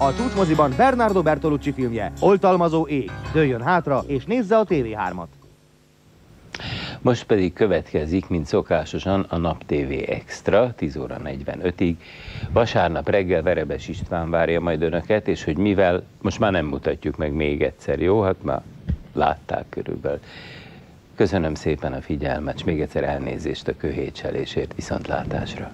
A csúcsmoziban Bernardo Bertolucci filmje, Oltalmazó ég. Dőljön hátra és nézze a TV3-at. Most pedig következik, mint szokásosan, a Nap TV Extra, 10 óra 45-ig. Vasárnap reggel Verebes István várja majd önöket, és hogy mivel, most már nem mutatjuk meg még egyszer, jó? Hát már látták körülbelül. Köszönöm szépen a figyelmet, és még egyszer elnézést a köhétselésért, viszontlátásra.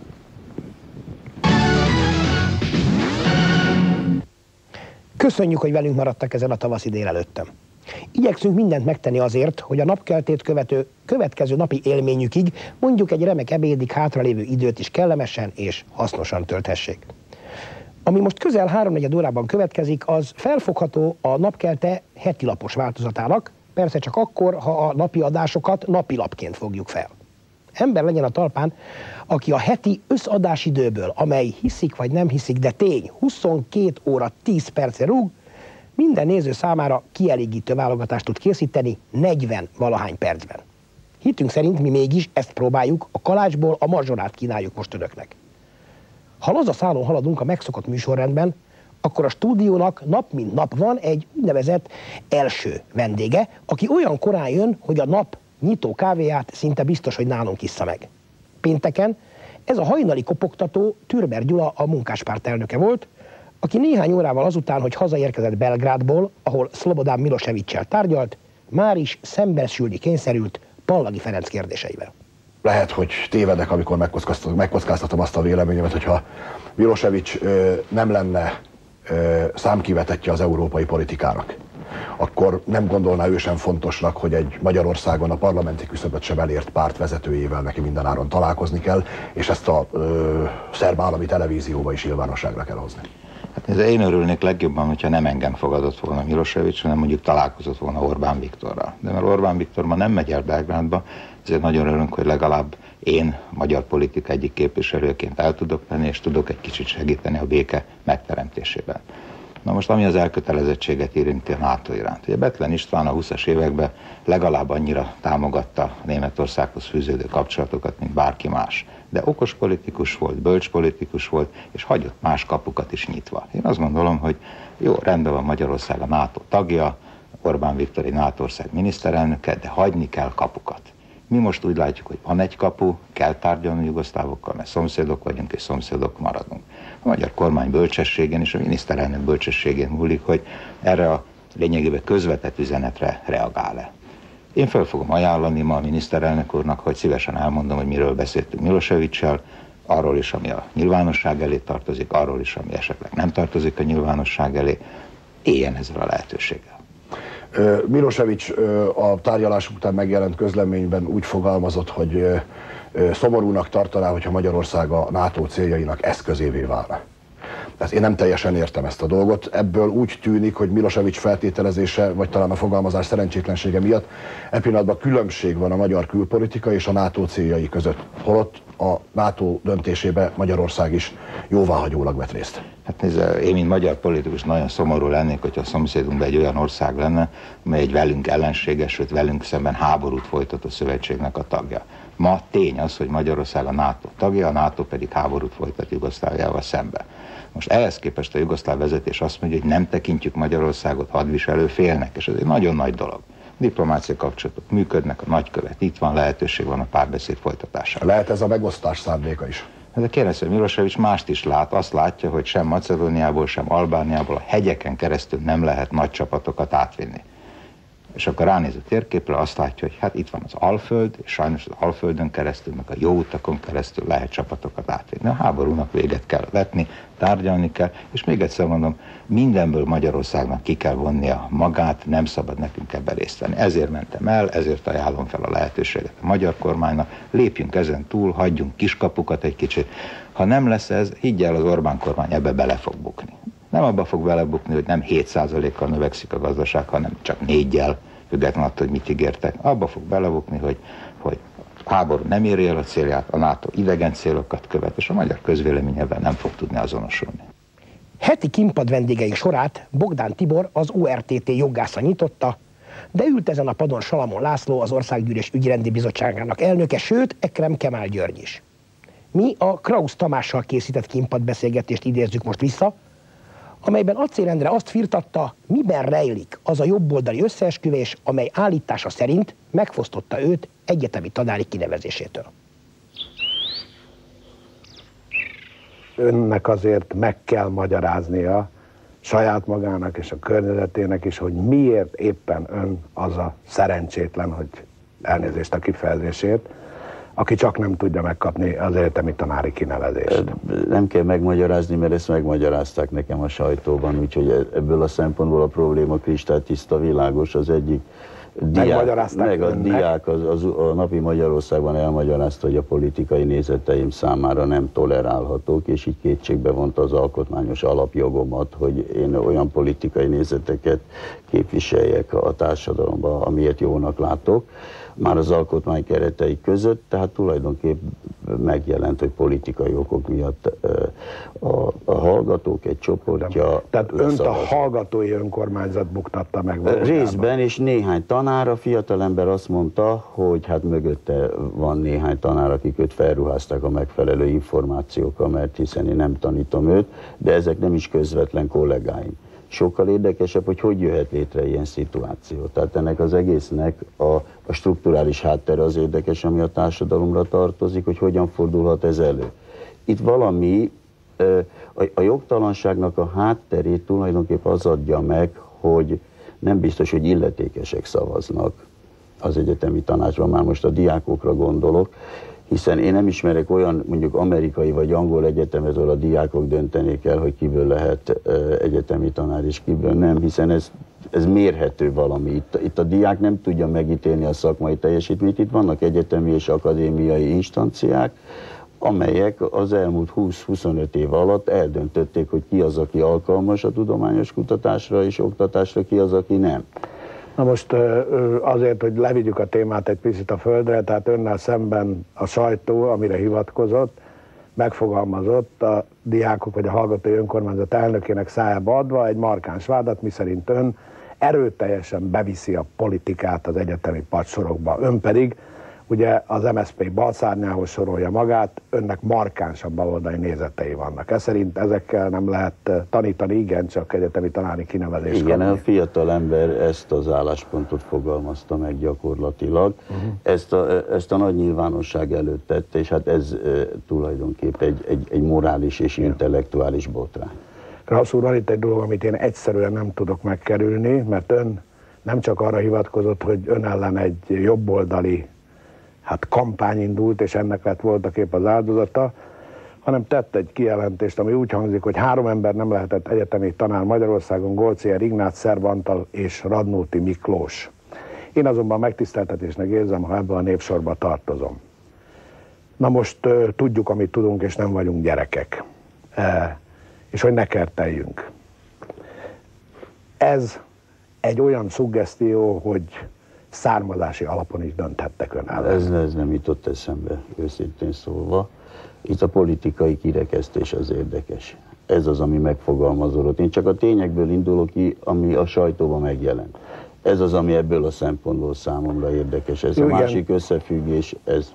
Köszönjük, hogy velünk maradtak ezen a tavaszi délelőttem. Igyekszünk mindent megtenni azért, hogy a napkeltét követő következő napi élményükig mondjuk egy remek ebédig hátralévő időt is kellemesen és hasznosan tölthessék. Ami most közel 3 órában következik, az felfogható a napkelte heti lapos változatának, persze csak akkor, ha a napi adásokat napilapként fogjuk fel. Ember legyen a talpán, aki a heti összadásidőből, amely hiszik vagy nem hiszik, de tény, 22 óra 10 perce rúg, minden néző számára kielégítő válogatást tud készíteni 40 valahány percben. Hitünk szerint mi mégis ezt próbáljuk, a kalácsból a mazsorát kínáljuk most önöknek. Ha laza szálon haladunk a megszokott műsorrendben, akkor a stúdiónak nap mint nap van egy úgynevezett első vendége, aki olyan korán jön, hogy a nap nyitó kávéját szinte biztos, hogy nálunk issza meg. Pénteken ez a hajnali kopogtató Türmer Gyula a munkáspárt elnöke volt, aki néhány órával azután, hogy hazaérkezett Belgrádból, ahol Szlobodán Milosevicsel tárgyalt, már is szembesülni kényszerült Pallagi Ferenc kérdéseivel. Lehet, hogy tévedek, amikor megkockáztatom, megkockáztatom azt a véleményemet, hogyha Milosevic ö, nem lenne ö, számkivetetje az európai politikának, akkor nem gondolná ő sem fontosnak, hogy egy Magyarországon a parlamenti küszöböt sem elért párt vezetőjével neki mindenáron találkozni kell, és ezt a ö, szerb állami televízióba is nyilvánosságra kell hozni. Hát én örülnék legjobban, hogyha nem engem fogadott volna Milosevic, hanem mondjuk találkozott volna Orbán Viktorral. De mert Orbán Viktor ma nem megy el Belgrádba, ezért nagyon örülünk, hogy legalább én magyar politika egyik képviselőként el tudok menni, és tudok egy kicsit segíteni a béke megteremtésében. Na most ami az elkötelezettséget érinti a NATO iránt. Ugye Betlen István a 20-as években legalább annyira támogatta Németországhoz fűződő kapcsolatokat, mint bárki más. De okos politikus volt, bölcs politikus volt, és hagyott más kapukat is nyitva. Én azt gondolom, hogy jó, rendben van Magyarország a NATO tagja, Orbán Viktor egy NATO ország miniszterelnöke, de hagyni kell kapukat. Mi most úgy látjuk, hogy van egy kapu, kell tárgyalni jugoszlávokkal, mert szomszédok vagyunk, és szomszédok maradunk. A magyar kormány bölcsességén és a miniszterelnök bölcsességén múlik, hogy erre a lényegében közvetett üzenetre reagál-e. Én fel fogom ajánlani ma a miniszterelnök úrnak, hogy szívesen elmondom, hogy miről beszéltünk Milosevicsel, arról is, ami a nyilvánosság elé tartozik, arról is, ami esetleg nem tartozik a nyilvánosság elé. Éljen ezzel a lehetőséggel. Milosevic a tárgyalás után megjelent közleményben úgy fogalmazott, hogy szomorúnak tartaná, hogyha Magyarország a NATO céljainak eszközévé válna. Tehát én nem teljesen értem ezt a dolgot. Ebből úgy tűnik, hogy Milosevic feltételezése, vagy talán a fogalmazás szerencsétlensége miatt e pillanatban különbség van a magyar külpolitika és a NATO céljai között. Holott a NATO döntésébe Magyarország is jóváhagyólag vett részt. Hát nézd, én, mint magyar politikus nagyon szomorú lennék, hogyha a szomszédunkban egy olyan ország lenne, amely egy velünk ellenséges, sőt velünk szemben háborút folytató szövetségnek a tagja. Ma tény az, hogy Magyarország a NATO tagja, a NATO pedig háborút folytat Jugoszláviával szembe. Most ehhez képest a jugoszláv vezetés azt mondja, hogy nem tekintjük Magyarországot hadviselő félnek, és ez egy nagyon nagy dolog. Diplomáciai kapcsolatok működnek, a nagykövet itt van, lehetőség van a párbeszéd folytatására. Lehet ez a megosztás szándéka is? Hát de kérdezem, Milosevic mást is lát. Azt látja, hogy sem Macedóniából, sem Albániából a hegyeken keresztül nem lehet nagy csapatokat átvinni és akkor ránéz a térképre, azt látja, hogy hát itt van az Alföld, és sajnos az Alföldön keresztül, meg a jó utakon keresztül lehet csapatokat átvinni. A háborúnak véget kell vetni, tárgyalni kell, és még egyszer mondom, mindenből Magyarországnak ki kell vonnia magát, nem szabad nekünk ebben részt venni. Ezért mentem el, ezért ajánlom fel a lehetőséget a magyar kormánynak, lépjünk ezen túl, hagyjunk kiskapukat egy kicsit. Ha nem lesz ez, higgyel az Orbán kormány ebbe bele fog bukni nem abba fog belebukni, hogy nem 7%-kal növekszik a gazdaság, hanem csak 4-jel, függetlenül attól, hogy mit ígértek. Abba fog belebukni, hogy, hogy háború nem éri el a célját, a NATO idegen célokat követ, és a magyar közvélemény ebben nem fog tudni azonosulni. Heti kimpad vendégeink sorát Bogdán Tibor, az ORTT jogásza nyitotta, de ült ezen a padon Salamon László, az Országgyűlés Ügyrendi Bizottságának elnöke, sőt, Ekrem Kemál György is. Mi a Krausz Tamással készített kimpad beszélgetést idézzük most vissza, amelyben Acélendre azt firtatta, miben rejlik az a jobboldali összeesküvés, amely állítása szerint megfosztotta őt egyetemi tanári kinevezésétől. Önnek azért meg kell magyaráznia saját magának és a környezetének is, hogy miért éppen ön az a szerencsétlen, hogy elnézést a kifejezését, aki csak nem tudja megkapni az egyetemi tanári kinevezést. Nem kell megmagyarázni, mert ezt megmagyarázták nekem a sajtóban, úgyhogy e- ebből a szempontból a probléma kristálytiszta világos. Az egyik diák, meg a önnek. diák az, az, a napi Magyarországban elmagyarázta, hogy a politikai nézeteim számára nem tolerálhatók, és így kétségbe vonta az alkotmányos alapjogomat, hogy én olyan politikai nézeteket képviseljek a társadalomban, amiért jónak látok már az alkotmány keretei között, tehát tulajdonképp megjelent, hogy politikai okok miatt a, a hallgatók egy csoportja... Tehát önt a hallgatói önkormányzat buktatta meg valójában. Részben, és néhány tanár, a fiatalember azt mondta, hogy hát mögötte van néhány tanár, akik őt felruházták a megfelelő információkkal, mert hiszen én nem tanítom őt, de ezek nem is közvetlen kollégáim sokkal érdekesebb, hogy hogy jöhet létre ilyen szituáció. Tehát ennek az egésznek a, a strukturális háttere az érdekes, ami a társadalomra tartozik, hogy hogyan fordulhat ez elő. Itt valami, a, jogtalanságnak a hátterét tulajdonképpen az adja meg, hogy nem biztos, hogy illetékesek szavaznak az egyetemi tanácsban, már most a diákokra gondolok, hiszen én nem ismerek olyan mondjuk amerikai vagy angol egyetemet, ahol a diákok döntenék el, hogy kiből lehet egyetemi tanár és kiből nem, hiszen ez, ez mérhető valami. Itt, itt a diák nem tudja megítélni a szakmai teljesítményt, itt vannak egyetemi és akadémiai instanciák, amelyek az elmúlt 20-25 év alatt eldöntötték, hogy ki az, aki alkalmas a tudományos kutatásra és oktatásra, ki az, aki nem. Na most azért, hogy levigyük a témát egy picit a földre, tehát önnel szemben a sajtó, amire hivatkozott, megfogalmazott a diákok vagy a hallgatói önkormányzat elnökének szájába adva egy markáns vádat, miszerint ön erőteljesen beviszi a politikát az egyetemi padsorokba. Ön pedig ugye az MSZP balszárnyához sorolja magát, önnek markánsabb baloldali nézetei vannak. Ez szerint ezekkel nem lehet eh, tanítani, igen, csak egyetemi tanári kinevezés. Igen, kapni. a fiatal ember ezt az álláspontot fogalmazta meg gyakorlatilag. Uh-huh. Ezt, a, ezt a nagy nyilvánosság előtt tette, és hát ez e, tulajdonképp egy, egy, egy morális és igen. intellektuális botrány. Krausz úr, van itt egy dolog, amit én egyszerűen nem tudok megkerülni, mert ön nem csak arra hivatkozott, hogy ön ellen egy jobboldali hát kampány indult, és ennek lett voltak épp az áldozata, hanem tett egy kijelentést, ami úgy hangzik, hogy három ember nem lehetett egyetemi tanár Magyarországon, Golcier Ignác, Szervantal és Radnóti Miklós. Én azonban megtiszteltetésnek érzem, ha ebben a népsorba tartozom. Na most uh, tudjuk, amit tudunk, és nem vagyunk gyerekek. Uh, és hogy ne kerteljünk. Ez egy olyan suggesztió, hogy származási alapon is dönthettek ön ellen. Ez, ez nem jutott eszembe, őszintén szólva. Itt a politikai kirekesztés az érdekes. Ez az, ami megfogalmazódott. Én csak a tényekből indulok ki, ami a sajtóban megjelent. Ez az, ami ebből a szempontból számomra érdekes. Ez Jó, a igen. másik összefüggés, ez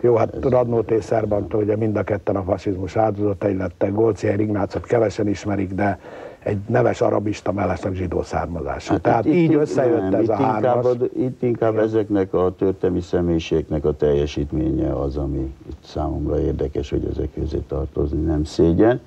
jó, hát Radnót és Szerbantól ugye mind a ketten a fasizmus áldozatai lettek, Golcier Ignácot kevesen ismerik, de egy neves arabista mellesleg zsidó származású. Hát Tehát itt, így itt, összejött nem, ez a hármas. Itt inkább Igen. ezeknek a történelmi személyiségnek a teljesítménye az, ami itt számomra érdekes, hogy ezek közé tartozni nem szégyen.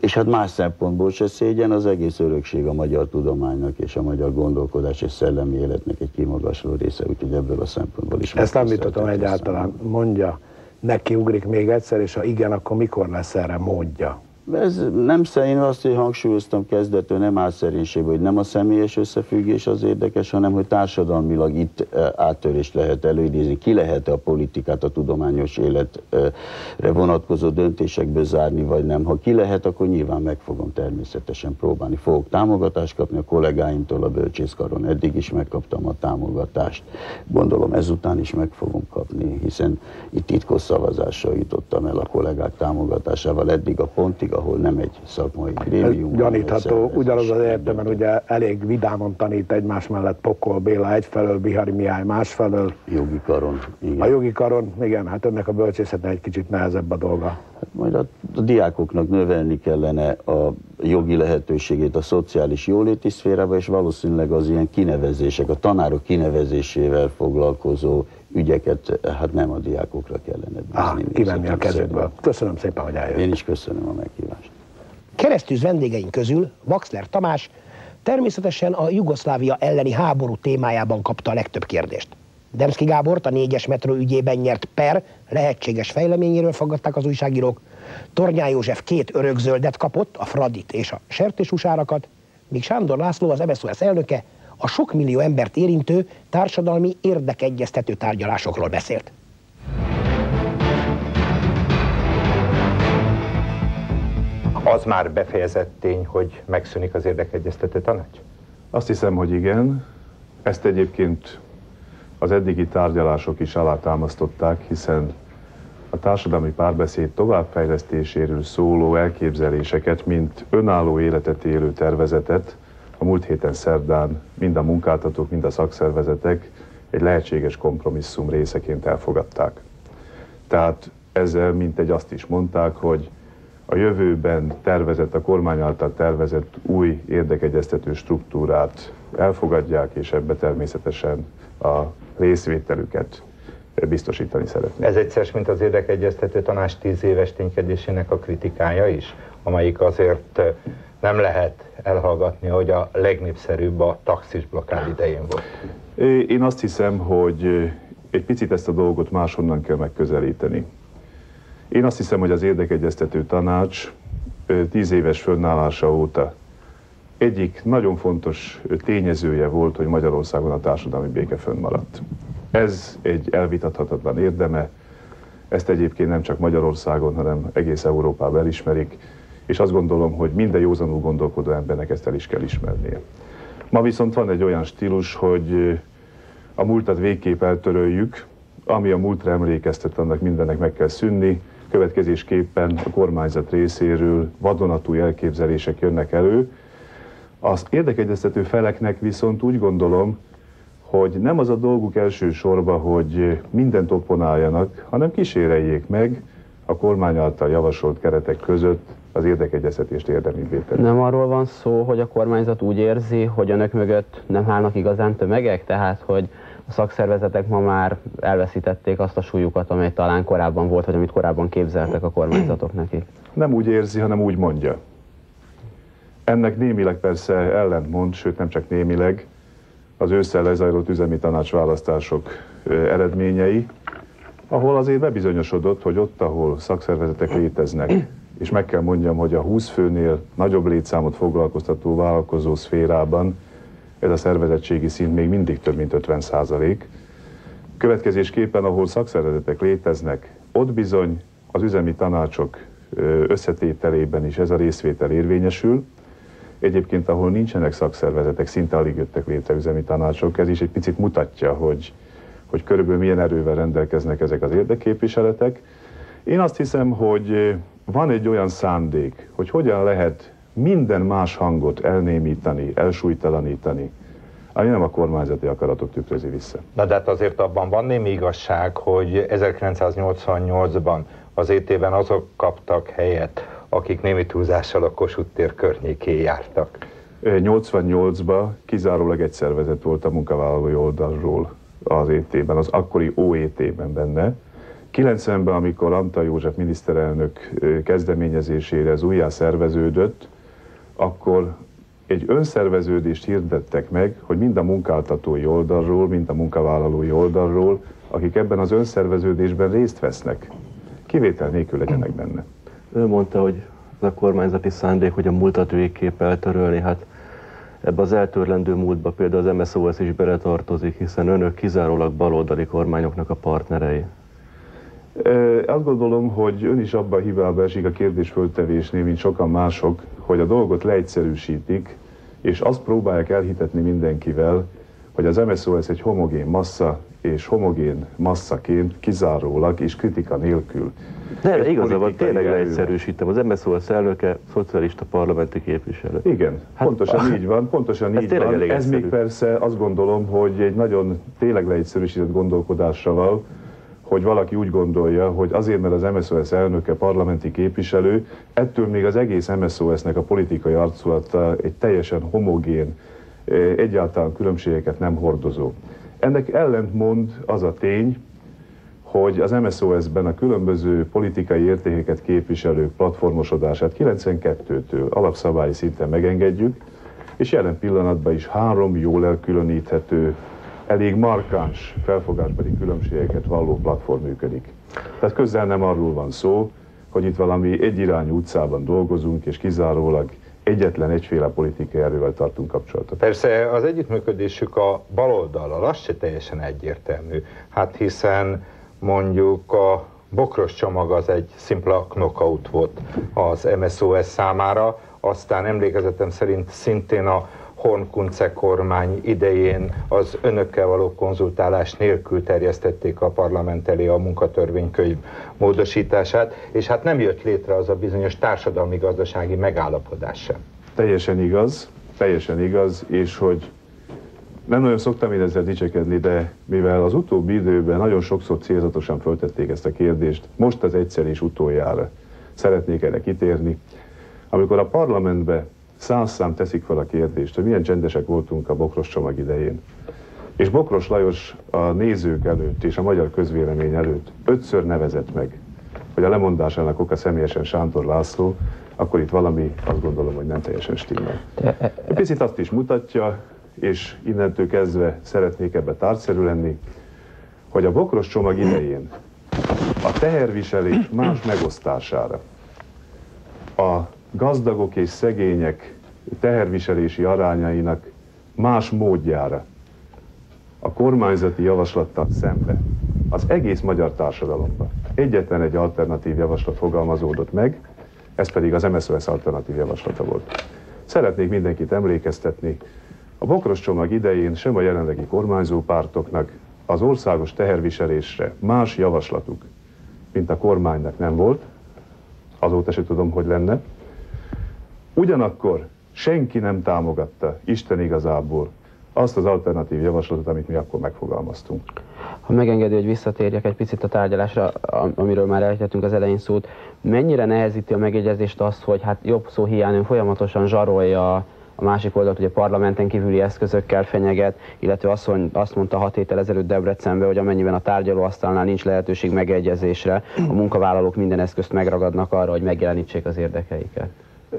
És hát más szempontból se szégyen, az egész örökség a magyar tudománynak és a magyar gondolkodás és szellemi életnek egy kimagasló része, úgyhogy ebből a szempontból is. Ezt nem vitatom egyáltalán. Mondja, neki ugrik még egyszer, és ha igen, akkor mikor lesz erre módja? Ez nem én azt, hogy hangsúlyoztam kezdetől, nem álszerénység, hogy nem a személyes összefüggés az érdekes, hanem hogy társadalmilag itt e, áttörést lehet előidézni. Ki lehet a politikát a tudományos életre vonatkozó döntésekből zárni, vagy nem. Ha ki lehet, akkor nyilván meg fogom természetesen próbálni. Fogok támogatást kapni a kollégáimtól a bölcsészkaron. Eddig is megkaptam a támogatást. Gondolom ezután is meg fogom kapni, hiszen itt titkos szavazással jutottam el a kollégák támogatásával eddig a pontig, ahol nem egy szakmai grémium. Ez gyanítható, ugyanaz az egyetemen ugye elég vidáman tanít egymás mellett Pokol Béla egyfelől, Bihari Mihály másfelől. Jogi karon, igen. A jogi karon, igen, hát önnek a bölcsészetnek egy kicsit nehezebb a dolga. Hát majd a, a diákoknak növelni kellene a jogi lehetőségét a szociális jóléti szférába, és valószínűleg az ilyen kinevezések, a tanárok kinevezésével foglalkozó ügyeket hát nem a diákokra kellene bízni. Ah, kivenni a kezedből. Köszönöm szépen, hogy eljött. Én is köszönöm a meghívást. Keresztűz vendégeink közül Vaxler Tamás természetesen a Jugoszlávia elleni háború témájában kapta a legtöbb kérdést. Demszki Gábort a négyes metró ügyében nyert per lehetséges fejleményéről fogadták az újságírók. Tornyá József két örökzöldet kapott, a Fradit és a sertésusárakat, míg Sándor László, az MSZOS elnöke a sok millió embert érintő társadalmi érdekegyeztető tárgyalásokról beszélt. Az már befejezett tény, hogy megszűnik az érdekegyeztető tanács? Azt hiszem, hogy igen. Ezt egyébként az eddigi tárgyalások is alátámasztották, hiszen a társadalmi párbeszéd továbbfejlesztéséről szóló elképzeléseket, mint önálló életet élő tervezetet múlt héten szerdán mind a munkáltatók, mind a szakszervezetek egy lehetséges kompromisszum részeként elfogadták. Tehát ezzel mint egy azt is mondták, hogy a jövőben tervezett, a kormány által tervezett új érdekegyeztető struktúrát elfogadják, és ebbe természetesen a részvételüket biztosítani szeretnék. Ez egyszer, mint az érdekegyeztető tanács tíz éves ténykedésének a kritikája is, amelyik azért nem lehet elhallgatni, hogy a legnépszerűbb a taxis blokkád idején volt. Én azt hiszem, hogy egy picit ezt a dolgot máshonnan kell megközelíteni. Én azt hiszem, hogy az érdekegyeztető tanács tíz éves fönnállása óta egyik nagyon fontos tényezője volt, hogy Magyarországon a társadalmi béke fönnmaradt. Ez egy elvitathatatlan érdeme, ezt egyébként nem csak Magyarországon, hanem egész Európában elismerik és azt gondolom, hogy minden józanul gondolkodó embernek ezt el is kell ismernie. Ma viszont van egy olyan stílus, hogy a múltat végképp eltöröljük, ami a múltra emlékeztet, annak mindennek meg kell szűnni, következésképpen a kormányzat részéről vadonatúj elképzelések jönnek elő. Az érdekegyeztető feleknek viszont úgy gondolom, hogy nem az a dolguk elsősorban, hogy mindent opponáljanak, hanem kíséreljék meg a kormány által javasolt keretek között az érdekegyeztetést érdemibbé tenni. Nem arról van szó, hogy a kormányzat úgy érzi, hogy önök mögött nem állnak igazán tömegek, tehát hogy a szakszervezetek ma már elveszítették azt a súlyukat, amely talán korábban volt, vagy amit korábban képzeltek a kormányzatok nekik. Nem úgy érzi, hanem úgy mondja. Ennek némileg persze ellentmond, sőt nem csak némileg, az ősszel lezajlott üzemi tanácsválasztások eredményei, ahol azért bebizonyosodott, hogy ott, ahol szakszervezetek léteznek, és meg kell mondjam, hogy a 20 főnél nagyobb létszámot foglalkoztató vállalkozó szférában ez a szervezettségi szint még mindig több mint 50 százalék. Következésképpen, ahol szakszervezetek léteznek, ott bizony az üzemi tanácsok összetételében is ez a részvétel érvényesül. Egyébként, ahol nincsenek szakszervezetek, szinte alig jöttek létre üzemi tanácsok, ez is egy picit mutatja, hogy, hogy körülbelül milyen erővel rendelkeznek ezek az érdekképviseletek. Én azt hiszem, hogy van egy olyan szándék, hogy hogyan lehet minden más hangot elnémítani, elsúlytalanítani, ami nem a kormányzati akaratot tükrözi vissza. Na de hát azért abban van némi igazság, hogy 1988-ban az ET-ben azok kaptak helyet, akik némi túlzással a Kossuth tér környékén jártak. 88-ban kizárólag egy szervezet volt a munkavállalói oldalról az ET-ben, az akkori OET-ben benne, 90-ben, amikor Anta József miniszterelnök kezdeményezésére ez újjá szerveződött, akkor egy önszerveződést hirdettek meg, hogy mind a munkáltatói oldalról, mind a munkavállalói oldalról, akik ebben az önszerveződésben részt vesznek, kivétel nélkül legyenek benne. Ő mondta, hogy az a kormányzati szándék, hogy a múltat végképp eltörölni, hát ebbe az eltörlendő múltba például az MSZOS is beletartozik, hiszen önök kizárólag baloldali kormányoknak a partnerei. Azt gondolom, hogy ön is abban a hibába esik a kérdés föltevésnél, mint sokan mások, hogy a dolgot leegyszerűsítik, és azt próbálják elhitetni mindenkivel, hogy az MSZOS egy homogén massza, és homogén masszaként kizárólag és kritika nélkül. De egy igazából tényleg erővel- leegyszerűsítem. Az MSZOS elnöke szocialista parlamenti képviselő. Igen, Hát, pontosan ah, így van, pontosan ez így van. Ez még persze azt gondolom, hogy egy nagyon tényleg leegyszerűsített gondolkodással, hogy valaki úgy gondolja, hogy azért, mert az MSZOS elnöke parlamenti képviselő, ettől még az egész MSZOS-nek a politikai arculata egy teljesen homogén, egyáltalán különbségeket nem hordozó. Ennek ellentmond az a tény, hogy az MSZOS-ben a különböző politikai értékeket képviselők platformosodását 92-től alapszabályi szinten megengedjük, és jelen pillanatban is három jól elkülöníthető, elég markáns felfogásbeli különbségeket valló platform működik. Tehát közel nem arról van szó, hogy itt valami egyirányú utcában dolgozunk, és kizárólag egyetlen egyféle politikai erővel tartunk kapcsolatot. Persze az együttműködésük a baloldallal, az se teljesen egyértelmű. Hát hiszen mondjuk a bokros csomag az egy szimpla knockout volt az MSOS számára, aztán emlékezetem szerint szintén a Horn-Kunce kormány idején az önökkel való konzultálás nélkül terjesztették a parlament elé a munkatörvénykönyv módosítását, és hát nem jött létre az a bizonyos társadalmi-gazdasági megállapodás sem. Teljesen igaz, teljesen igaz, és hogy nem nagyon szoktam én ezzel dicsekedni, de mivel az utóbbi időben nagyon sokszor célzatosan föltették ezt a kérdést, most az egyszer és utoljára szeretnék erre kitérni. Amikor a parlamentbe száz szám teszik fel a kérdést, hogy milyen csendesek voltunk a Bokros csomag idején, és Bokros Lajos a nézők előtt és a magyar közvélemény előtt ötször nevezett meg, hogy a lemondásának oka személyesen Sántor László, akkor itt valami azt gondolom, hogy nem teljesen stimmel. Egy picit azt is mutatja, és innentől kezdve szeretnék ebbe tárgyszerű lenni, hogy a bokros csomag idején a teherviselés más megosztására, a gazdagok és szegények teherviselési arányainak más módjára, a kormányzati javaslattal szembe, az egész magyar társadalomban egyetlen egy alternatív javaslat fogalmazódott meg, ez pedig az MSZOS alternatív javaslata volt. Szeretnék mindenkit emlékeztetni, a bokros csomag idején sem a jelenlegi kormányzó pártoknak az országos teherviselésre más javaslatuk, mint a kormánynak nem volt, azóta se tudom, hogy lenne. Ugyanakkor senki nem támogatta Isten igazából azt az alternatív javaslatot, amit mi akkor megfogalmaztunk. Ha megengedi, hogy visszatérjek egy picit a tárgyalásra, am- amiről már elejtettünk az elején szót, mennyire nehezíti a megegyezést az, hogy hát jobb szó hiány ön folyamatosan zsarolja a másik oldalt, ugye parlamenten kívüli eszközökkel fenyeget, illetve azt, azt mondta hat héttel ezelőtt Debrecenben, hogy amennyiben a tárgyalóasztalnál nincs lehetőség megegyezésre, a munkavállalók minden eszközt megragadnak arra, hogy megjelenítsék az érdekeiket.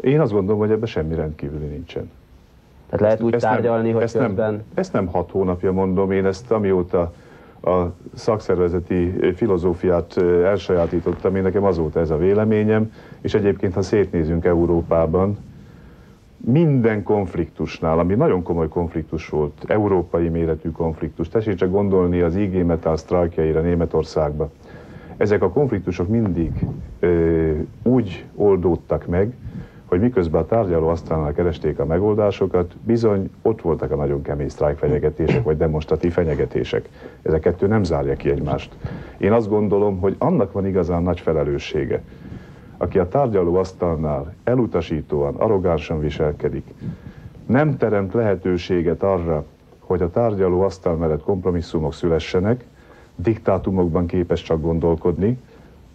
Én azt gondolom, hogy ebben semmi rendkívüli nincsen. Tehát lehet úgy tárgyalni, hogy ezt közben... Nem, ezt nem hat hónapja mondom, én ezt amióta a szakszervezeti filozófiát elsajátítottam, én nekem azóta ez a véleményem, és egyébként, ha szétnézünk Európában, minden konfliktusnál, ami nagyon komoly konfliktus volt, európai méretű konfliktus, tessék csak gondolni az IG Metall sztrájkjaira Németországba, ezek a konfliktusok mindig ö, úgy oldódtak meg, hogy miközben a tárgyaló asztalnál keresték a megoldásokat, bizony ott voltak a nagyon kemény sztrájkfenyegetések, vagy demonstratív fenyegetések. Ezek kettő nem zárja ki egymást. Én azt gondolom, hogy annak van igazán nagy felelőssége, aki a tárgyaló asztalnál elutasítóan, arrogánsan viselkedik, nem teremt lehetőséget arra, hogy a tárgyaló asztal mellett kompromisszumok szülessenek, diktátumokban képes csak gondolkodni,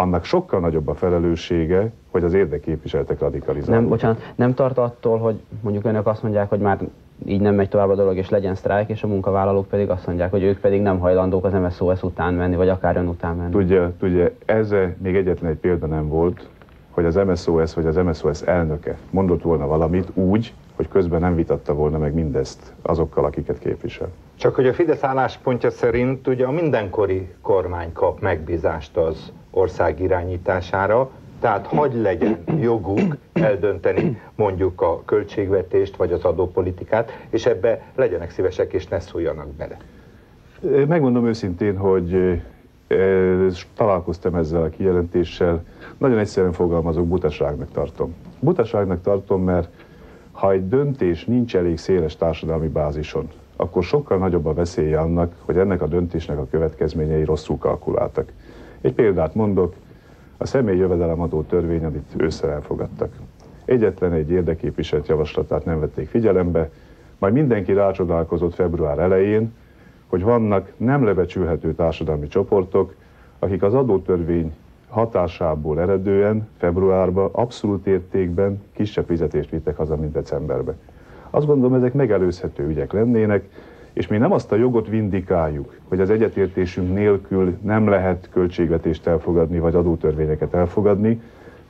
annak sokkal nagyobb a felelőssége, hogy az érdekképviseletek radikalizálódnak. Nem, bocsánat, nem tart attól, hogy mondjuk önök azt mondják, hogy már így nem megy tovább a dolog, és legyen sztrájk, és a munkavállalók pedig azt mondják, hogy ők pedig nem hajlandók az MSZOS után menni, vagy akár ön után menni. Tudja, tudja, ez még egyetlen egy példa nem volt, hogy az MSOS vagy az MSOS elnöke mondott volna valamit úgy, hogy közben nem vitatta volna meg mindezt azokkal, akiket képvisel. Csak hogy a Fidesz álláspontja szerint ugye a mindenkori kormány kap megbízást az ország irányítására, tehát hagy legyen joguk eldönteni mondjuk a költségvetést vagy az adópolitikát, és ebbe legyenek szívesek és ne szóljanak bele. Megmondom őszintén, hogy találkoztam ezzel a kijelentéssel, nagyon egyszerűen fogalmazok, butaságnak tartom. Butaságnak tartom, mert ha egy döntés nincs elég széles társadalmi bázison, akkor sokkal nagyobb a veszélye annak, hogy ennek a döntésnek a következményei rosszul kalkuláltak. Egy példát mondok, a személyi jövedelemadó törvény, amit ősszel elfogadtak. Egyetlen egy érdeképviselt javaslatát nem vették figyelembe, majd mindenki rácsodálkozott február elején, hogy vannak nem lebecsülhető társadalmi csoportok, akik az adótörvény hatásából eredően februárban abszolút értékben kisebb fizetést vittek haza, mint decemberben. Azt gondolom, ezek megelőzhető ügyek lennének, és mi nem azt a jogot vindikáljuk, hogy az egyetértésünk nélkül nem lehet költségvetést elfogadni, vagy adótörvényeket elfogadni,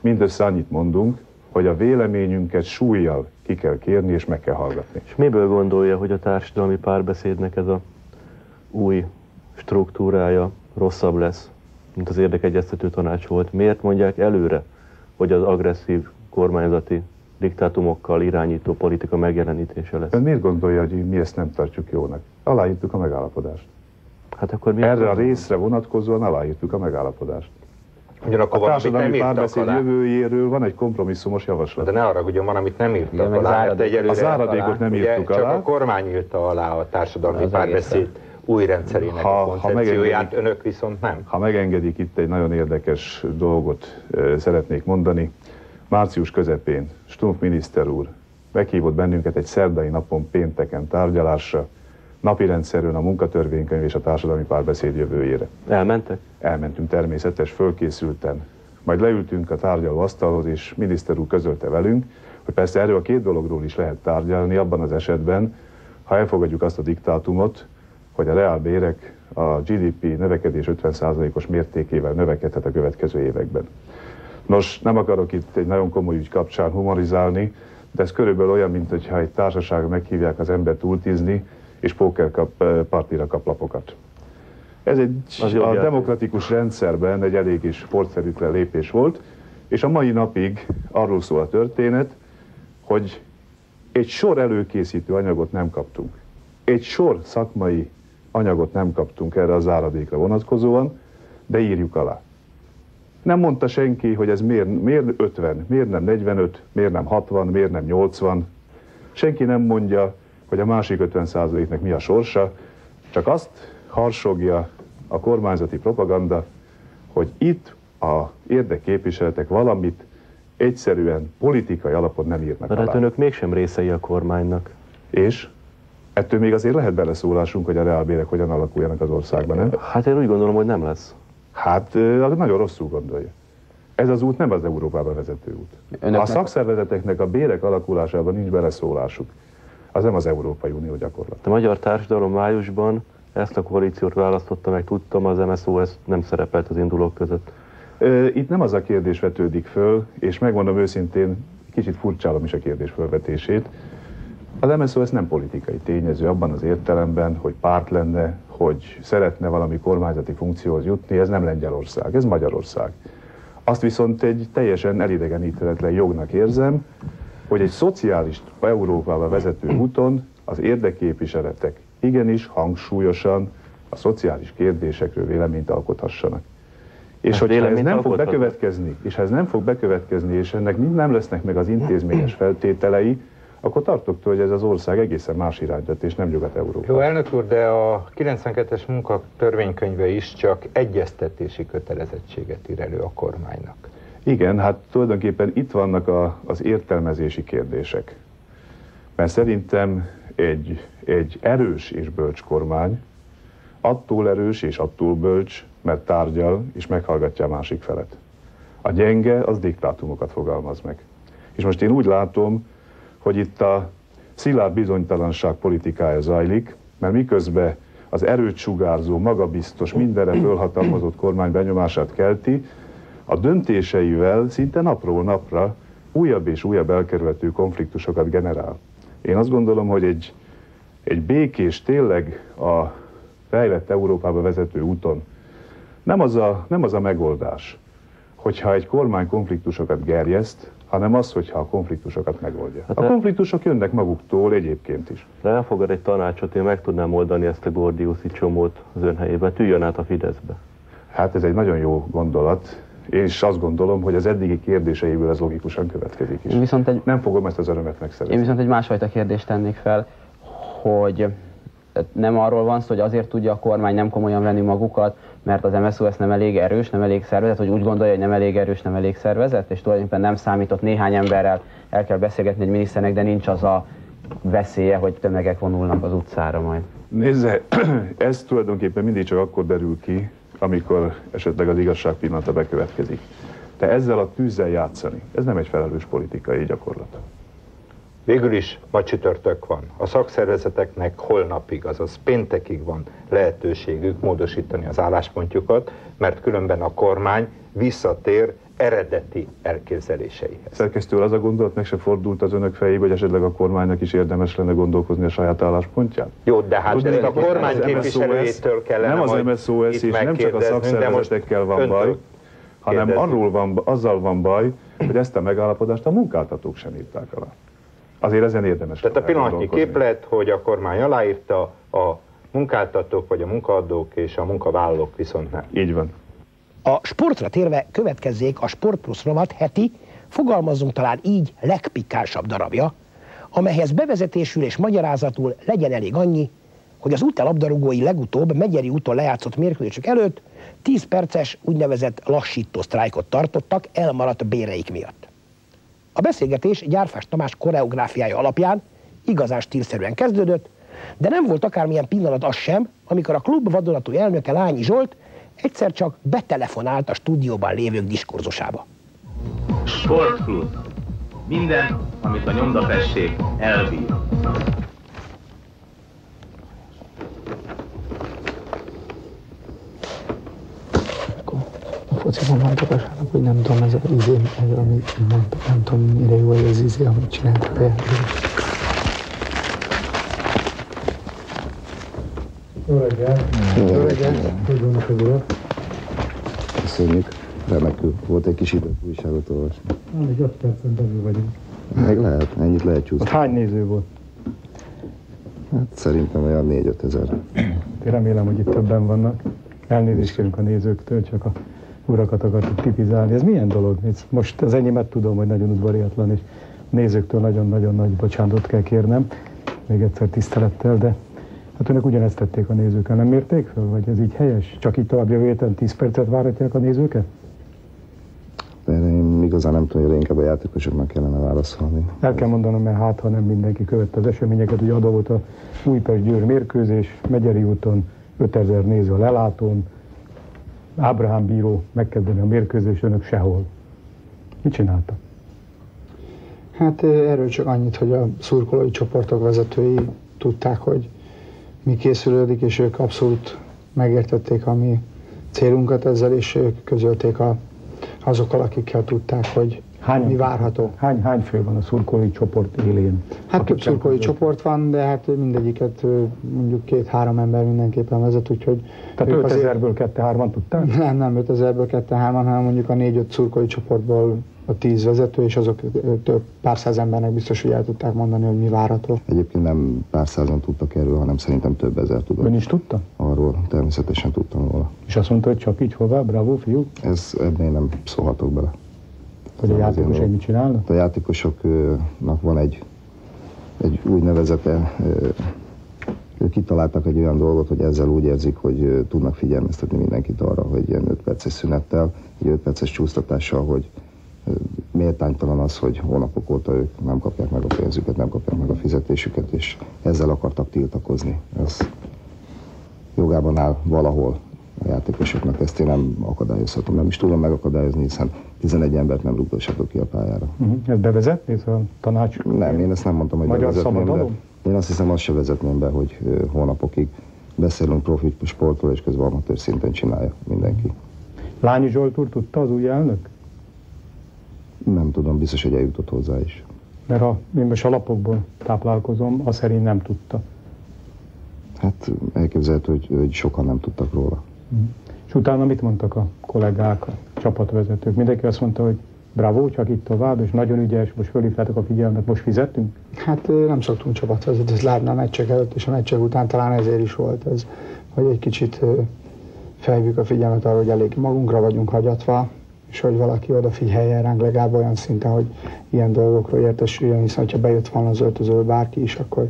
mindössze annyit mondunk, hogy a véleményünket súlyjal ki kell kérni és meg kell hallgatni. És miből gondolja, hogy a társadalmi párbeszédnek ez a új struktúrája rosszabb lesz, mint az érdekegyeztető tanács volt? Miért mondják előre, hogy az agresszív kormányzati diktátumokkal irányító politika megjelenítése lesz? Ön miért gondolja, hogy mi ezt nem tartjuk jónak? Aláírtuk a megállapodást. Hát akkor mi Erre a részre vonatkozóan aláírtuk a megállapodást. Ugyanakkor A társadalmi párbeszéd alá. jövőjéről van egy kompromisszumos javaslat. De ne arra, hogy van, amit nem írtak Igen, meg alá, záradék- egyelőre a záradékot nem ugye írtuk csak alá. a kormány írta alá a társadalmi párbeszéd új rendszerének Ha- a ha koncepcióját, megengedik- önök viszont nem. Ha megengedik, itt egy nagyon érdekes dolgot eh, szeretnék mondani. Március közepén Stumpf miniszter úr meghívott bennünket egy szerdai napon pénteken tárgyalásra, napirendszerűen a munkatörvénykönyv és a társadalmi párbeszéd jövőjére. Elmentek? Elmentünk természetes, fölkészülten. Majd leültünk a tárgyaló asztalhoz, és miniszter úr közölte velünk, hogy persze erről a két dologról is lehet tárgyalni abban az esetben, ha elfogadjuk azt a diktátumot, hogy a reálbérek a GDP növekedés 50%-os mértékével növekedhet a következő években. Nos, nem akarok itt egy nagyon komoly ügy kapcsán humorizálni, de ez körülbelül olyan, mint hogyha egy társaságra meghívják az embert útizni, és póker kap, eh, partira kap lapokat. Ez egy Az a demokratikus rendszerben egy elég is sportszerűtlen lépés volt, és a mai napig arról szól a történet, hogy egy sor előkészítő anyagot nem kaptunk. Egy sor szakmai anyagot nem kaptunk erre a záradékra vonatkozóan, de írjuk alá. Nem mondta senki, hogy ez miért, miért 50, miért nem 45, miért nem 60, miért nem 80. Senki nem mondja, hogy a másik 50%-nek mi a sorsa, csak azt harsogja a kormányzati propaganda, hogy itt a érdekképviseletek valamit egyszerűen politikai alapon nem írnak De hát alá. önök mégsem részei a kormánynak. És ettől még azért lehet beleszólásunk, hogy a reálbérek hogyan alakuljanak az országban, nem? Hát én úgy gondolom, hogy nem lesz. Hát nagyon rosszul gondolja. Ez az út nem az Európába vezető út. Önöknek- A szakszervezeteknek a bérek alakulásában nincs beleszólásuk. Az nem az Európai Unió gyakorlat. A magyar társadalom májusban ezt a koalíciót választotta meg, tudtam, az MSZOS nem szerepelt az indulók között. Itt nem az a kérdés vetődik föl, és megmondom őszintén, kicsit furcsálom is a kérdés fölvetését. Az MSZOS nem politikai tényező abban az értelemben, hogy párt lenne, hogy szeretne valami kormányzati funkcióhoz jutni, ez nem Lengyelország, ez Magyarország. Azt viszont egy teljesen elidegeníthetetlen jognak érzem, hogy egy szociális Európába vezető úton az érdekképviseletek igenis hangsúlyosan a szociális kérdésekről véleményt alkothassanak. És Hát hogyha ez nem fog alkothatnak. bekövetkezni, és ha ez nem fog bekövetkezni, és ennek mind nem lesznek meg az intézményes feltételei, akkor tartok tőle, hogy ez az ország egészen más irányt vett, és nem Nyugat-Európa. Jó, elnök úr, de a 92-es munkatörvénykönyve is csak egyeztetési kötelezettséget ír elő a kormánynak. Igen, hát tulajdonképpen itt vannak a, az értelmezési kérdések. Mert szerintem egy, egy erős és bölcs kormány attól erős és attól bölcs, mert tárgyal és meghallgatja a másik felet. A gyenge az diktátumokat fogalmaz meg. És most én úgy látom, hogy itt a szilárd bizonytalanság politikája zajlik, mert miközben az erőt sugárzó, magabiztos, mindenre fölhatalmazott kormány benyomását kelti, a döntéseivel szinte napról napra újabb és újabb elkerülhető konfliktusokat generál. Én azt gondolom, hogy egy, egy békés, tényleg a fejlett Európába vezető úton nem az a, nem az a megoldás, hogyha egy kormány konfliktusokat gerjeszt, hanem az, hogyha a konfliktusokat megoldja. Hát A konfliktusok jönnek maguktól egyébként is. De elfogad egy tanácsot, én meg tudnám oldani ezt a Gordiuszi csomót az ön helyébe. Tűjön át a Fideszbe. Hát ez egy nagyon jó gondolat, és azt gondolom, hogy az eddigi kérdéseiből ez logikusan következik is. Én viszont egy, Nem fogom ezt az örömet én megszerezni. viszont egy másfajta kérdést tennék fel, hogy nem arról van szó, hogy azért tudja a kormány nem komolyan venni magukat, mert az MSZOS nem elég erős, nem elég szervezet, hogy úgy gondolja, hogy nem elég erős, nem elég szervezet, és tulajdonképpen nem számított néhány emberrel el kell beszélgetni egy miniszternek, de nincs az a veszélye, hogy tömegek vonulnak az utcára majd. Nézze, ez tulajdonképpen mindig csak akkor derül ki, amikor esetleg az igazság pillanata bekövetkezik. De ezzel a tűzzel játszani, ez nem egy felelős politikai gyakorlat. Végül is ma csütörtök van. A szakszervezeteknek holnapig, azaz péntekig van lehetőségük módosítani az álláspontjukat, mert különben a kormány visszatér eredeti elképzeléseihez. Szerkesztő az a gondolat meg se fordult az önök fejébe, hogy esetleg a kormánynak is érdemes lenne gondolkozni a saját álláspontján? Jó, de hát Tudni, a kormány képviselőjétől kellene Nem az itt és nem csak a szakszervezetekkel van öntől baj, hanem arról van, azzal van baj, hogy ezt a megállapodást a munkáltatók sem írták alá. Azért ezen érdemes Tehát a pillanatnyi képlet, hogy a kormány aláírta, a munkáltatók vagy a munkaadók és a munkavállalók viszont nem. Így van. A sportra térve következzék a Sport Plus rovat heti, fogalmazzunk talán így, legpikánsabb darabja, amelyhez bevezetésül és magyarázatul legyen elég annyi, hogy az labdarúgói legutóbb Megyeri úton lejátszott mérkőzésük előtt 10 perces úgynevezett lassító sztrájkot tartottak elmaradt béreik miatt. A beszélgetés Gyárfás Tamás koreográfiája alapján igazán stílszerűen kezdődött, de nem volt akármilyen pillanat az sem, amikor a klub vadonatúj elnöke Lányi Zsolt egyszer csak betelefonált a stúdióban lévők diskurzusába. Sportklub. Minden, amit a nyomdafesség elbír. Fociban vasárnap, hogy nem tudom, ez az izé, ez amit mondtam, nem tudom, mire jó ez az izé, amit csináltak a játékos. Jó reggel! Jó reggel! Hogy vannak az urak? Köszönjük. Remekül. Volt egy kis időt újságot olvasni. Még 5 percen belül vagyunk. Meg lehet, ennyit lehet csúszni. Ott hány néző volt? Hát szerintem olyan 4-5 ezer. Én remélem, hogy itt többen vannak. Elnézést kérünk a nézőktől, csak a urakat akartuk tipizálni. Ez milyen dolog? Most az enyémet tudom, hogy nagyon udvariatlan, és nézőktől nagyon-nagyon nagy bocsánatot kell kérnem. Még egyszer tisztelettel, de hát önök ugyanezt tették a nézőkkel, nem mérték fel? Vagy ez így helyes? Csak így tovább jövő héten 10 percet várhatják a nézőket? De én igazán nem tudom, hogy inkább a játékosoknak kellene válaszolni. El kell mondanom, mert hát, ha nem mindenki követte az eseményeket, ugye adó volt a Újpest-Győr mérkőzés, Megyeri úton 5000 néző a lelátón, Ábrahám bíró megkezdeni a mérkőzés, önök sehol. Mit csináltak? Hát erről csak annyit, hogy a szurkolói csoportok vezetői tudták, hogy mi készülődik, és ők abszolút megértették a mi célunkat ezzel, és ők közölték a, azokkal, akikkel tudták, hogy Hány, mi várható. Hány, hány fő van a szurkolói csoport élén? Hát több szurkolói csoport van, de hát mindegyiket mondjuk két-három ember mindenképpen vezet, úgyhogy Tehát ők azért- 5000-ből kette-hárman tudták? Nem, nem 5000-ből kette hárman, hanem mondjuk a négy-öt szurkolói csoportból a tíz vezető, és azok több pár száz embernek biztos, hogy el tudták mondani, hogy mi várható. Egyébként nem pár százan tudtak erről, hanem szerintem több ezer tudott. Ön is tudta? Arról természetesen tudtam volna. És azt mondta, hogy csak így hová, bravo fiú, Ez, ebben én nem szólhatok bele. Hogy a játékosai mit csinálnak? A játékosoknak van egy, egy úgynevezett, ők kitaláltak egy olyan dolgot, hogy ezzel úgy érzik, hogy tudnak figyelmeztetni mindenkit arra, hogy ilyen 5 perces szünettel, egy 5 perces csúsztatással, hogy méltánytalan az, hogy hónapok óta ők nem kapják meg a pénzüket, nem kapják meg a fizetésüket, és ezzel akartak tiltakozni. Ez jogában áll valahol a játékosoknak, ezt én nem akadályozhatom, nem is tudom megakadályozni, hiszen 11 embert nem rúgdoshatok ki a pályára. Uh-huh. Ez bevezetni, ez a tanács? Nem, én ezt nem mondtam, hogy Magyar bevezetném, de én azt hiszem, azt se vezetném be, hogy hónapokig beszélünk profi sportról, és közben amatőr szinten csinálja mindenki. Lányi Zsolt úr tudta az új elnök? Nem tudom, biztos, hogy eljutott hozzá is. Mert ha én most a lapokból táplálkozom, az szerint nem tudta. Hát elképzelhető, hogy, hogy sokan nem tudtak róla. És utána mit mondtak a kollégák, a csapatvezetők? Mindenki azt mondta, hogy bravo, csak itt tovább, és nagyon ügyes, most fölhívtátok a figyelmet, most fizettünk? Hát nem szoktunk csapatvezetőt, ezt látni a meccsek előtt és a meccsek után talán ezért is volt ez, hogy egy kicsit felhívjuk a figyelmet arra, hogy elég magunkra vagyunk hagyatva, és hogy valaki odafigyeljen ránk legalább olyan szinten, hogy ilyen dolgokról értesüljön, hiszen ha bejött volna az öltözőbe bárki is, akkor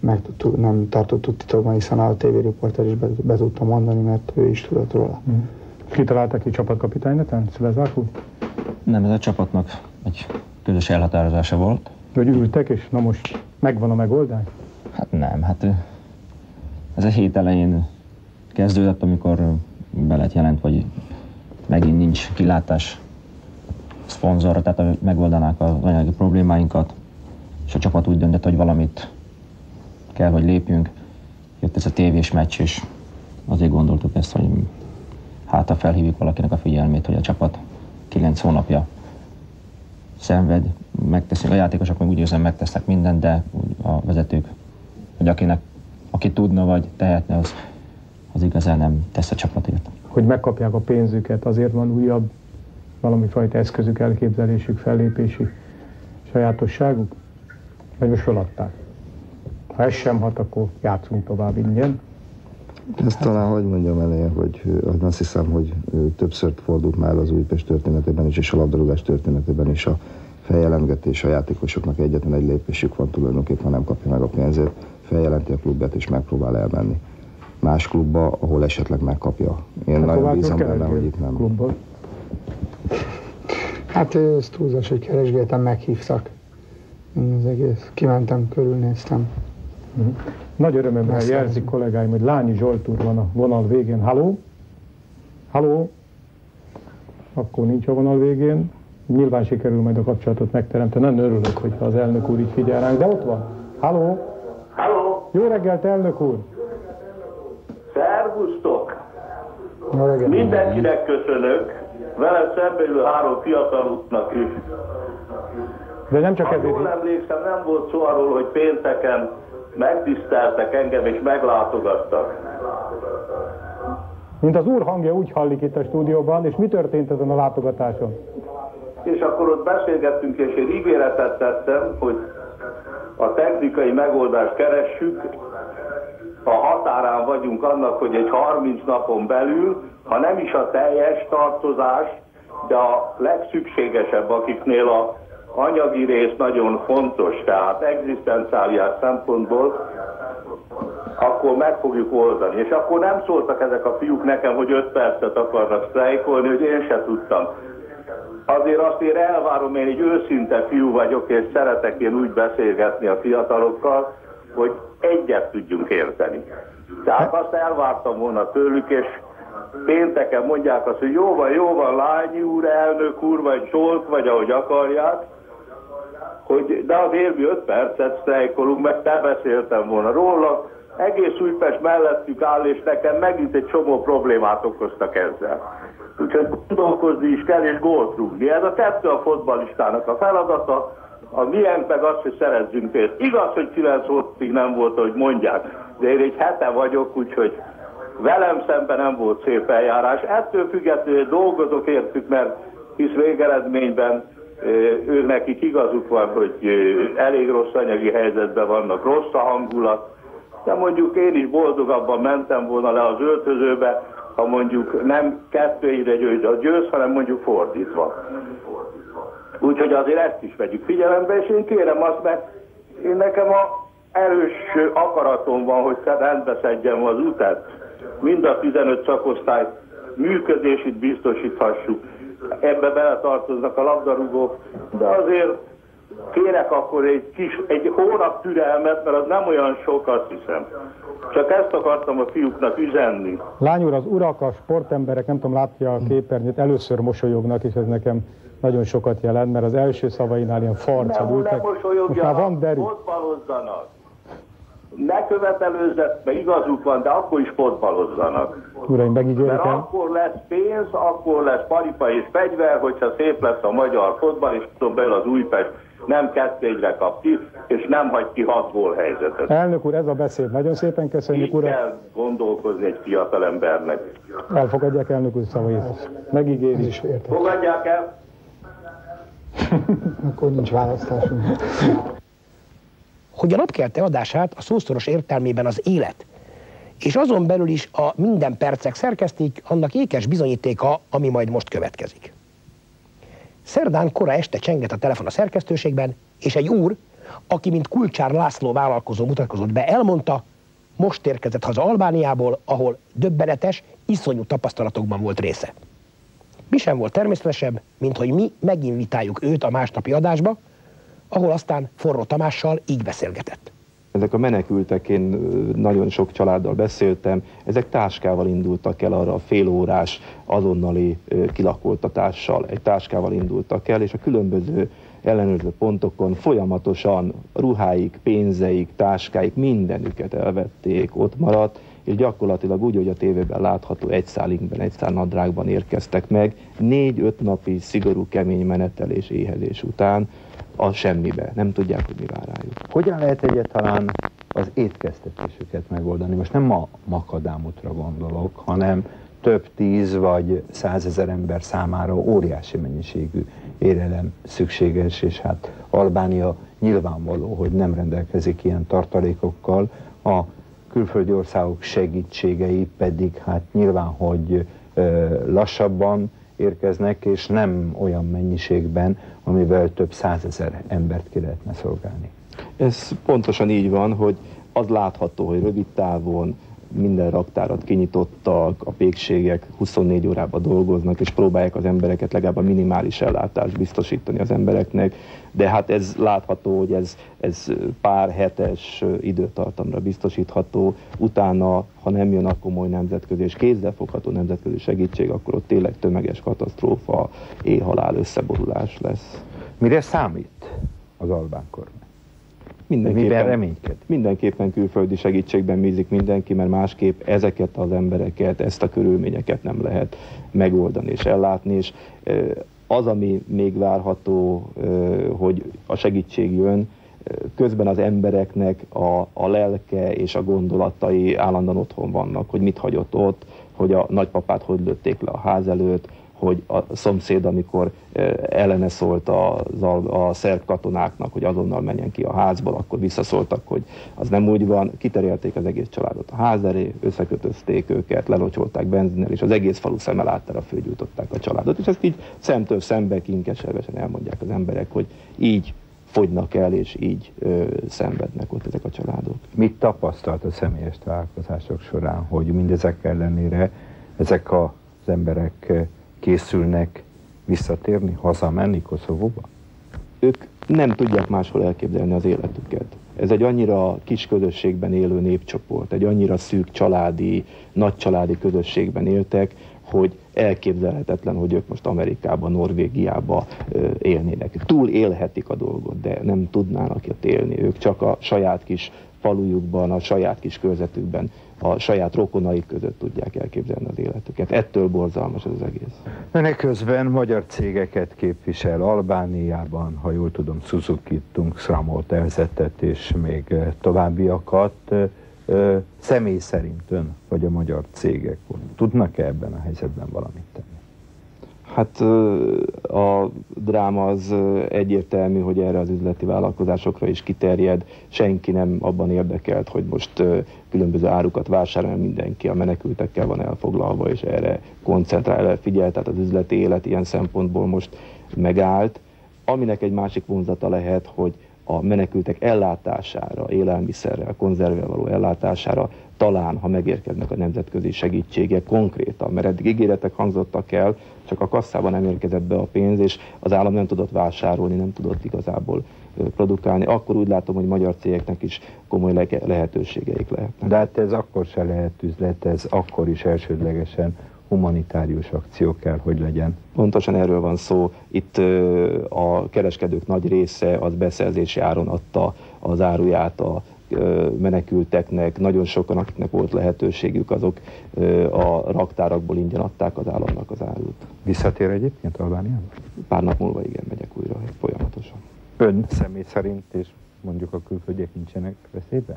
meg tudtuk, nem tartottuk titokban, hiszen a TV riporter is be, be tudta mondani, mert ő is tudott róla. Mm. Kitaláltak ki csapatkapitány netán, Szilezák úr? Nem, ez a csapatnak egy közös elhatározása volt. Hogy ültek, és na most megvan a megoldás? Hát nem, hát ez a hét elején kezdődött, amikor be lett jelent, hogy megint nincs kilátás szponzorra, tehát megoldanák az anyagi problémáinkat, és a csapat úgy döntött, hogy valamit kell, hogy lépjünk. Jött ez a tévés meccs, és azért gondoltuk ezt, hogy hát ha felhívjuk valakinek a figyelmét, hogy a csapat kilenc hónapja szenved, megteszik, a játékosok meg úgy érzem megtesznek mindent, de a vezetők, hogy akinek, aki tudna vagy tehetne, az, az igazán nem tesz a csapatért. Hogy megkapják a pénzüket, azért van újabb valami fajta eszközük, elképzelésük, fellépési sajátosságuk? Vagy most feladták? Ha ez sem hat, akkor játszunk tovább ingyen. Ezt talán, hogy mondjam elején, hogy azt hiszem, hogy többször fordult már az Újpest történetében is, és a labdarúgás történetében is a feljelentgetés a játékosoknak egyetlen egy lépésük van tulajdonképpen, nem kapja meg a pénzét, feljelenti a klubját és megpróbál elmenni más klubba, ahol esetleg megkapja. Én hát nagyon bízom benne, hogy itt nem. Klubból. Hát ez túlzás, hogy keresgéltem, meghívtak. Az egész. Kimentem, körülnéztem. Uh-huh. Nagy örömömmel jelzik kollégáim, hogy Lányi Zsolt úr van a vonal végén. Haló? Haló? Akkor nincs a vonal végén. Nyilván sikerül majd a kapcsolatot megteremteni. Nagyon örülök, hogyha az elnök úr így figyel ránk. De ott van. Haló? Haló? Jó reggelt, elnök úr! Szervusztok! Mindenkinek köszönök. Vele szemben ül három fiataluknak is. De nem csak ha ezért... jól emlékszem, nem volt szó arról, hogy pénteken megtiszteltek engem és meglátogattak. Mint az úr hangja úgy hallik itt a stúdióban, és mi történt ezen a látogatáson? És akkor ott beszélgettünk, és én ígéretet tettem, hogy a technikai megoldást keressük, a határán vagyunk annak, hogy egy 30 napon belül, ha nem is a teljes tartozás, de a legszükségesebb, akiknél a anyagi rész nagyon fontos, tehát egzisztenciáliás szempontból, akkor meg fogjuk oldani. És akkor nem szóltak ezek a fiúk nekem, hogy 5 percet akarnak sztrájkolni, hogy én se tudtam. Azért azt én elvárom, én egy őszinte fiú vagyok, és szeretek én úgy beszélgetni a fiatalokkal, hogy egyet tudjunk érteni. Tehát azt elvártam volna tőlük, és pénteken mondják azt, hogy jó van, jó van, Lányi úr, elnök úr, vagy Solt, vagy ahogy akarják, hogy de azért mi öt percet sztrájkolunk, mert te beszéltem volna róla, egész Újpest mellettük áll, és nekem megint egy csomó problémát okoztak ezzel. Úgyhogy gondolkozni is kell, és gólt rúgni. Ez a kettő a fotbalistának a feladata, a miénk meg az, hogy szerezzünk pénzt. Igaz, hogy 9 hónapig nem volt, hogy mondják, de én egy hete vagyok, úgyhogy velem szemben nem volt szép eljárás. Ettől függetlenül dolgozok értük, mert hisz végeredményben ők nekik igazuk van, hogy elég rossz anyagi helyzetben vannak, rossz a hangulat, de mondjuk én is boldogabban mentem volna le az öltözőbe, ha mondjuk nem kettő ide győz a győz, hanem mondjuk fordítva. Úgyhogy azért ezt is vegyük figyelembe, és én kérem azt, mert én nekem a erős akaratom van, hogy rendbe szedjem az utat. Mind a 15 szakosztály működését biztosíthassuk. Ebbe beletartoznak a labdarúgók, de azért kérek akkor egy kis, egy hónap türelmet, mert az nem olyan sok, azt hiszem. Csak ezt akartam a fiúknak üzenni. Lány úr, az urak, a sportemberek, nem tudom, látja a képernyőt, először mosolyognak, és ez nekem nagyon sokat jelent, mert az első szavainál ilyen farccal ültek. Most már van derű. Ne követelőzzet, mert igazuk van, de akkor is fotbalozzanak. Uraim, megígérikem. Mert akkor lesz pénz, akkor lesz paripa és fegyver, hogyha szép lesz a magyar fotbal, és tudom belül az Újpest nem kettőgyre kap ki, és nem hagy ki hat gól helyzetet. Elnök úr, ez a beszéd. Nagyon szépen köszönjük, uram. kell gondolkozni egy fiatal embernek. Elfogadják elnök úr szavait. Megígéri. is Fogadják el. Akkor nincs választásunk. Hogy a napkelte adását a szószoros értelmében az élet, és azon belül is a minden percek szerkesztik, annak ékes bizonyítéka, ami majd most következik. Szerdán kora este csenget a telefon a szerkesztőségben, és egy úr, aki mint Kulcsár László vállalkozó mutatkozott be, elmondta, most érkezett haza Albániából, ahol döbbenetes, iszonyú tapasztalatokban volt része. Mi sem volt természetesebb, mint hogy mi meginvitáljuk őt a másnapi adásba, ahol aztán Forró Tamással így beszélgetett. Ezek a menekültek, én nagyon sok családdal beszéltem, ezek táskával indultak el arra a félórás azonnali kilakoltatással. Egy táskával indultak el, és a különböző ellenőrző pontokon folyamatosan ruháik, pénzeik, táskáik, mindenüket elvették, ott maradt, és gyakorlatilag úgy, hogy a tévében látható egy szál inkben, egy szál nadrágban érkeztek meg, négy-öt napi szigorú, kemény menetelés, éhezés után a semmibe. Nem tudják, hogy mi vár rájuk. Hogyan lehet egyáltalán az étkeztetésüket megoldani? Most nem a makadámutra gondolok, hanem több tíz vagy százezer ember számára óriási mennyiségű érelem szükséges, és hát Albánia nyilvánvaló, hogy nem rendelkezik ilyen tartalékokkal, a külföldi országok segítségei pedig hát nyilván, hogy lassabban érkeznek, és nem olyan mennyiségben, amivel több százezer embert ki lehetne szolgálni. Ez pontosan így van, hogy az látható, hogy rövid távon minden raktárat kinyitottak, a pékségek 24 órában dolgoznak, és próbálják az embereket legalább a minimális ellátást biztosítani az embereknek, de hát ez látható, hogy ez, ez pár hetes időtartamra biztosítható, utána, ha nem jön a komoly nemzetközi és kézzelfogható nemzetközi segítség, akkor ott tényleg tömeges katasztrófa, éhhalál, összeborulás lesz. Mire számít az albán kormány? Mindenképpen, reményked? Mindenképpen külföldi segítségben bízik mindenki, mert másképp ezeket az embereket, ezt a körülményeket nem lehet megoldani és ellátni, és az, ami még várható, hogy a segítség jön, közben az embereknek a, a lelke és a gondolatai állandóan otthon vannak, hogy mit hagyott ott, hogy a nagypapát hogy lőtték le a ház előtt, hogy a szomszéd, amikor ellene szólt a, a, a szerb katonáknak, hogy azonnal menjen ki a házból, akkor visszaszóltak, hogy az nem úgy van, kiterjelték az egész családot a ház elé, összekötözték őket, lelocsolták benzinnel, és az egész falu láttára fölgyújtották a családot, és ezt így szemtől szembe kinkeservesen elmondják az emberek, hogy így fogynak el, és így ö, szenvednek ott ezek a családok. Mit tapasztalt a személyes találkozások során, hogy mindezek ellenére ezek az emberek készülnek visszatérni, hazamenni Koszovóba? Ők nem tudják máshol elképzelni az életüket. Ez egy annyira kis közösségben élő népcsoport, egy annyira szűk családi, nagy családi közösségben éltek, hogy elképzelhetetlen, hogy ők most Amerikában, Norvégiában élnének. Túl élhetik a dolgot, de nem tudnának ott élni. Ők csak a saját kis falujukban, a saját kis körzetükben a saját rokonaik között tudják elképzelni az életüket. Ettől borzalmas az egész. Önnek közben magyar cégeket képvisel Albániában, ha jól tudom, Suzuki, Tungsramolt elzettet és még eh, továbbiakat. Eh, személy szerint ön, vagy a magyar cégek tudnak-e ebben a helyzetben valamit tenni? Hát a dráma az egyértelmű, hogy erre az üzleti vállalkozásokra is kiterjed. Senki nem abban érdekelt, hogy most különböző árukat vásárol, mindenki a menekültekkel van elfoglalva, és erre koncentrál, figyel, tehát az üzleti élet ilyen szempontból most megállt. Aminek egy másik vonzata lehet, hogy a menekültek ellátására, élelmiszerrel, konzervvel való ellátására talán, ha megérkeznek a nemzetközi segítségek konkrétan, mert eddig ígéretek hangzottak el, csak a kasszában nem érkezett be a pénz, és az állam nem tudott vásárolni, nem tudott igazából produkálni. Akkor úgy látom, hogy magyar cégeknek is komoly lehetőségeik lehetnek. De hát ez akkor se lehet üzlet, ez akkor is elsődlegesen humanitárius akció kell, hogy legyen. Pontosan erről van szó. Itt a kereskedők nagy része az beszerzési áron adta az áruját a menekülteknek, nagyon sokan, akiknek volt lehetőségük, azok a raktárakból ingyen adták az államnak az árut. Visszatér egyébként Albániába? Pár nap múlva igen, megyek újra folyamatosan. Ön személy szerint, és mondjuk a külföldiek nincsenek veszélyben?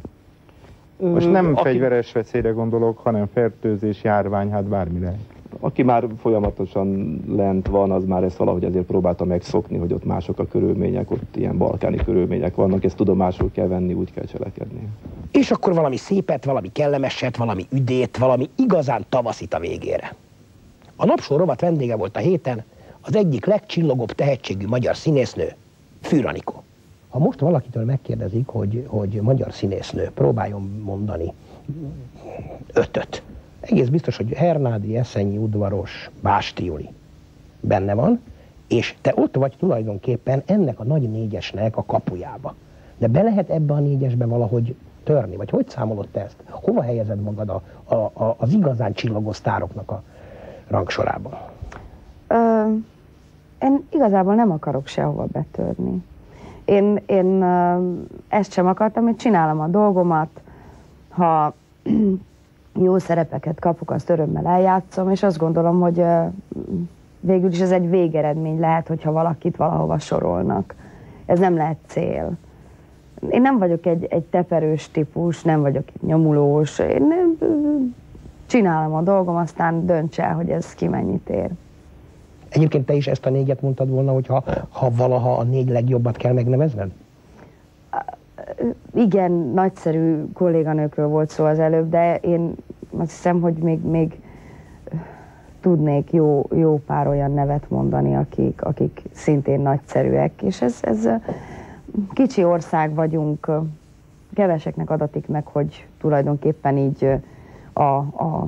Most nem Aki... fegyveres veszélyre gondolok, hanem fertőzés, járvány, hát bármi lehet. Aki már folyamatosan lent van, az már ezt valahogy azért próbálta megszokni, hogy ott mások a körülmények, ott ilyen balkáni körülmények vannak, ezt tudomásul kell venni, úgy kell cselekedni. És akkor valami szépet, valami kellemeset, valami üdét, valami igazán tavaszit a végére. A napsó rovat vendége volt a héten az egyik legcsillogóbb tehetségű magyar színésznő, Fűranikó. Ha most valakitől megkérdezik, hogy, hogy magyar színésznő, próbáljon mondani ötöt. Egész biztos, hogy Hernádi, Eszenyi, Udvaros, Básti benne van, és te ott vagy tulajdonképpen ennek a nagy négyesnek a kapujába. De be lehet ebbe a négyesbe valahogy törni? Vagy hogy számolod te ezt? Hova helyezed magad a, a, a, az igazán csillagos sztároknak a rangsorában? Ö, én igazából nem akarok sehova betörni. Én, én ezt sem akartam, hogy csinálom a dolgomat, ha jó szerepeket kapok, azt örömmel eljátszom, és azt gondolom, hogy végül is ez egy végeredmény lehet, hogyha valakit valahova sorolnak. Ez nem lehet cél. Én nem vagyok egy, egy teperős típus, nem vagyok egy nyomulós. Én nem, csinálom a dolgom, aztán dönts el, hogy ez ki mennyit ér. Egyébként te is ezt a négyet mondtad volna, hogy ha, ha valaha a négy legjobbat kell megnevezned? Igen, nagyszerű kolléganőkről volt szó az előbb, de én azt hiszem, hogy még, még tudnék jó, jó pár olyan nevet mondani, akik, akik szintén nagyszerűek, és ez, ez kicsi ország vagyunk, keveseknek adatik meg, hogy tulajdonképpen így a, a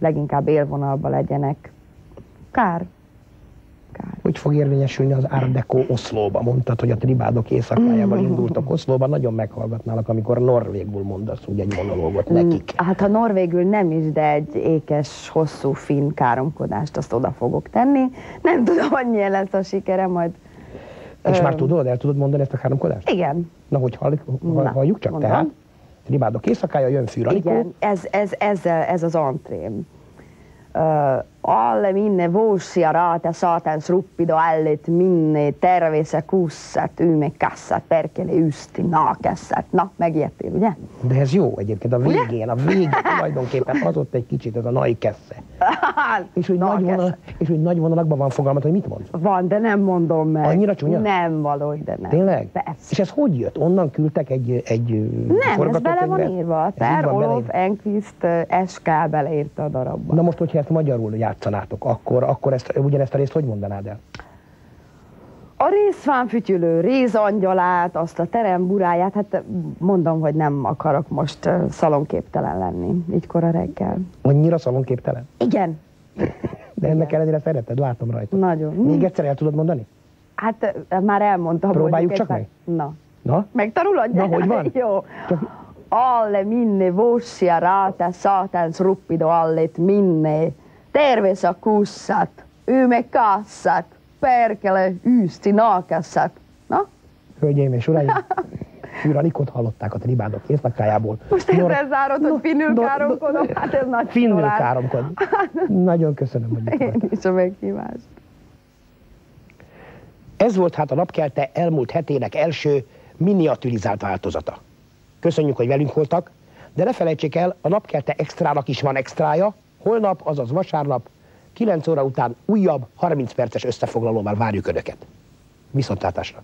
leginkább élvonalba legyenek. Kár. Kár. Hogy fog érvényesülni az Deco Oszlóba? Mondtad, hogy a tribádok éjszakájával mm. indultak Oszlóba. Nagyon meghallgatnálak, amikor norvégul mondasz úgy egy monológot nekik. Hát ha norvégül nem is, de egy ékes, hosszú finn káromkodást azt oda fogok tenni. Nem tudom, hogy milyen lesz a sikere, majd és Ö... már tudod, el tudod mondani ezt a háromkodást? Igen. Na, hogy hall, hall, halljuk csak, mondom. tehát Ribádok éjszakája, jön Fűralikó. Igen, ez, ez, ez, ez az antrém. Uh, alle minne vuosia raata satans ruppido allet minne terveissä kussat, ymekassat, perkele ysti, naakassat. Na, megijedtél, ugye? De ez jó egyébként, a végén, a végén tulajdonképpen az ott egy kicsit ez a nai kesze. és úgy, nagy vonal, és úgy nagy vonalakban van fogalmat, hogy mit mond? Van, de nem mondom meg. Annyira csúnya? Nem valahogy, de nem. Tényleg? Persze. És ez hogy jött? Onnan küldtek egy, egy Nem, ez bele van írva. Per Olof Enquist SK beleírta a darabba. Na most, hogyha ezt magyarul játszanátok, akkor, akkor ezt, ugyanezt a részt hogy mondanád el? A részfánfütyülő, rézangyalát, azt a teremburáját, hát mondom, hogy nem akarok most szalonképtelen lenni, így kora reggel. Annyira szalonképtelen? Igen. De ennek ellenére szereted, látom rajta. Nagyon. Még egyszer el tudod mondani? Hát már elmondtam. Próbáljuk csak meg. Na. Na? Megtanulod? Na, hogy van? Jó. Alle minne vuosia rata satans ruppido allet minne terveessä kussat, ymekassat, perkele, űzti, nakassat. Na? Hölgyeim és uraim, Fűralikot hallották a tribádok éjszakájából. Most Nor- ezzel zárod, hogy finnül káromkodom? Hát ez nagy Finnül káromkod. Nagyon köszönöm, hogy itt Én is a meghívást. Ez volt hát a napkelte elmúlt hetének első miniaturizált változata. Köszönjük, hogy velünk voltak, de ne felejtsék el, a napkelte extrának is van extrája, Holnap, azaz vasárnap, 9 óra után újabb 30 perces összefoglalóval várjuk Önöket. Viszontlátásra!